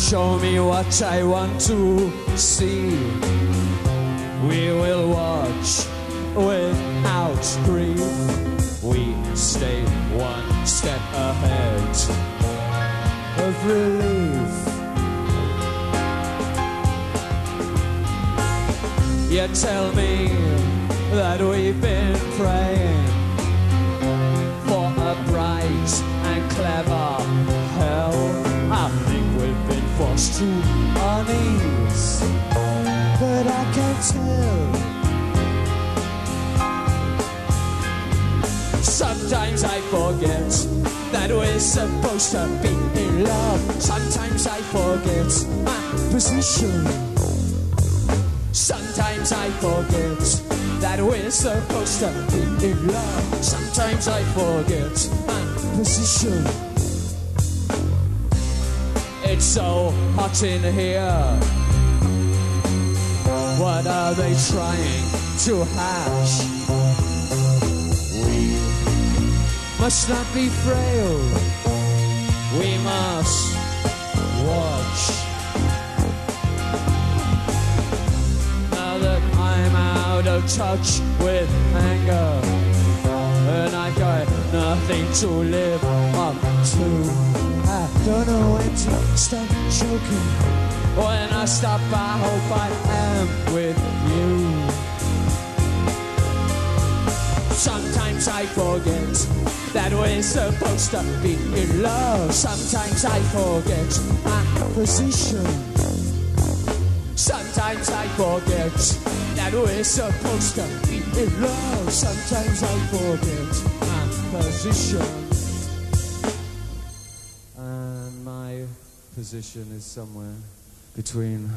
show me what I want to see. We will watch without grief. We stay one step ahead of relief. You tell me that we've been praying Sometimes I forget that we're supposed to be in love. Sometimes I forget my position. Sometimes I forget that we're supposed to be in love. Sometimes I forget my position. It's so hot in here. What are they trying to hatch? Must not be frail. We must watch. Now that I'm out of touch with anger, and I've got nothing to live up to. I don't know when to stop joking. When I stop, I hope I am with you. Sometimes I forget that we're supposed to be in love. Sometimes I forget my position. Sometimes I forget that we're supposed to be in love. Sometimes I forget my position. And my position is somewhere between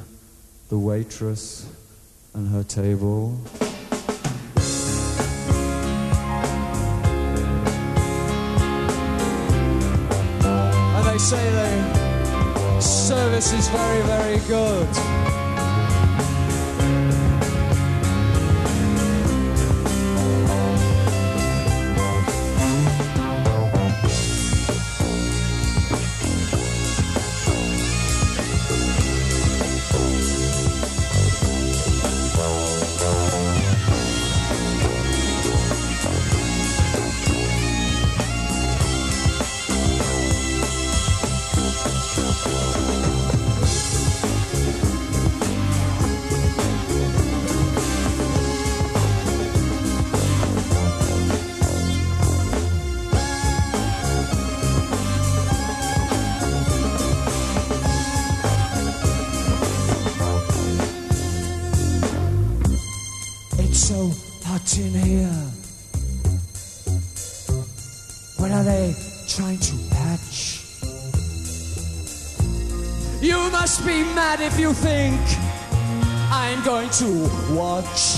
the waitress and her table. The service is very, very good. In here. What are they trying to hatch? You must be mad if you think I'm going to watch.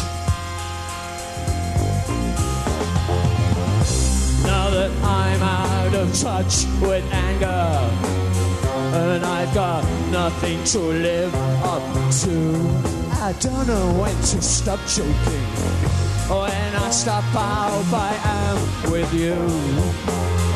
Now that I'm out of touch with anger, and I've got nothing to live up to. I don't know when to stop joking. When I stop, out, I am with you.